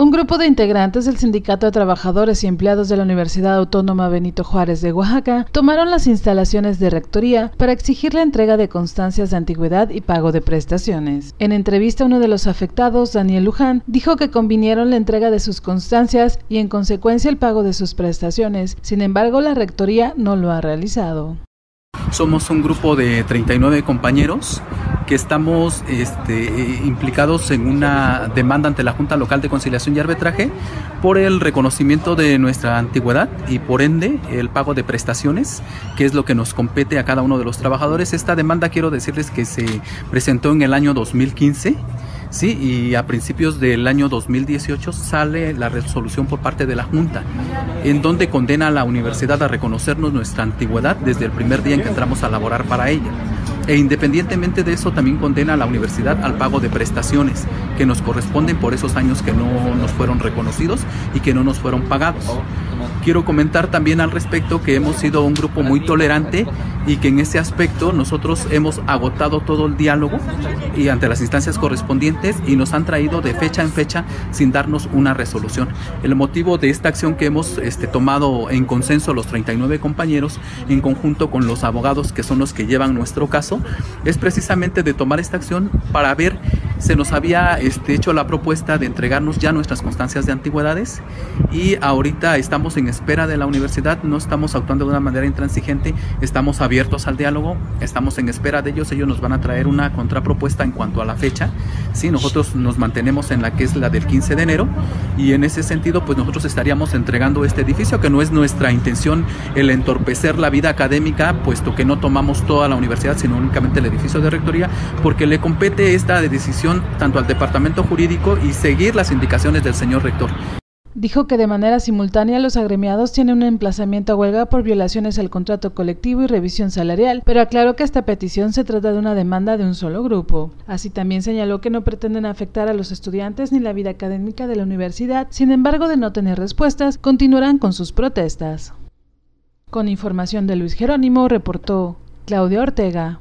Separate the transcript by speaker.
Speaker 1: Un grupo de integrantes del Sindicato de Trabajadores y Empleados de la Universidad Autónoma Benito Juárez de Oaxaca tomaron las instalaciones de rectoría para exigir la entrega de constancias de antigüedad y pago de prestaciones. En entrevista, uno de los afectados, Daniel Luján, dijo que convinieron la entrega de sus constancias y en consecuencia el pago de sus prestaciones. Sin embargo, la rectoría no lo ha realizado.
Speaker 2: Somos un grupo de 39 compañeros que estamos este, implicados en una demanda ante la Junta Local de Conciliación y Arbitraje por el reconocimiento de nuestra antigüedad y por ende el pago de prestaciones, que es lo que nos compete a cada uno de los trabajadores. Esta demanda quiero decirles que se presentó en el año 2015 Sí, y a principios del año 2018 sale la resolución por parte de la Junta, en donde condena a la universidad a reconocernos nuestra antigüedad desde el primer día en que entramos a laborar para ella. E independientemente de eso, también condena a la universidad al pago de prestaciones que nos corresponden por esos años que no nos fueron reconocidos y que no nos fueron pagados. Quiero comentar también al respecto que hemos sido un grupo muy tolerante y que en ese aspecto nosotros hemos agotado todo el diálogo y ante las instancias correspondientes y nos han traído de fecha en fecha sin darnos una resolución. El motivo de esta acción que hemos este, tomado en consenso los 39 compañeros en conjunto con los abogados que son los que llevan nuestro caso es precisamente de tomar esta acción para ver se nos había este, hecho la propuesta de entregarnos ya nuestras constancias de antigüedades y ahorita estamos en espera de la universidad, no estamos actuando de una manera intransigente, estamos abiertos al diálogo, estamos en espera de ellos, ellos nos van a traer una contrapropuesta en cuanto a la fecha, ¿sí? nosotros nos mantenemos en la que es la del 15 de enero y en ese sentido pues nosotros estaríamos entregando este edificio que no es nuestra intención el entorpecer la vida académica puesto que no tomamos toda la universidad sino únicamente el edificio de rectoría porque le compete esta decisión tanto al departamento jurídico y seguir las indicaciones del señor rector.
Speaker 1: Dijo que de manera simultánea los agremiados tienen un emplazamiento a huelga por violaciones al contrato colectivo y revisión salarial, pero aclaró que esta petición se trata de una demanda de un solo grupo. Así también señaló que no pretenden afectar a los estudiantes ni la vida académica de la universidad, sin embargo de no tener respuestas, continuarán con sus protestas. Con información de Luis Jerónimo, reportó Claudia Ortega.